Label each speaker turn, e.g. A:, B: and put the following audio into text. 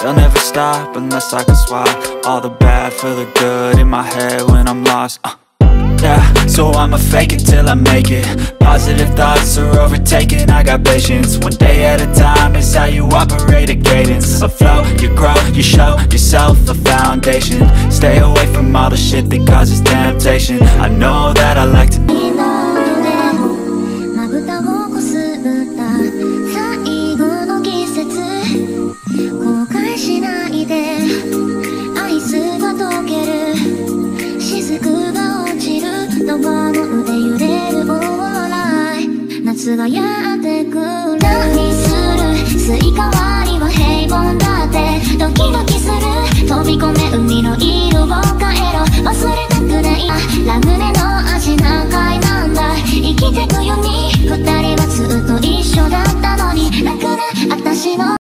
A: They'll never stop unless I can swap All the bad for the good in my head when I'm lost, uh. Yeah, so I'ma fake it till I make it. Positive thoughts are overtaken, I got patience. One day at a time is how you operate a cadence. A flow, you grow, you show yourself a foundation. Stay away from all the shit that causes temptation. I know that I like to
B: つがやってくる。何するスイカ割りは平凡だってドキドキする。飛び込め海の色を変えろ。忘れたくない。ラムネの味何回なんだ。生きてくように。二人はずっと一緒だったのに。泣くな私の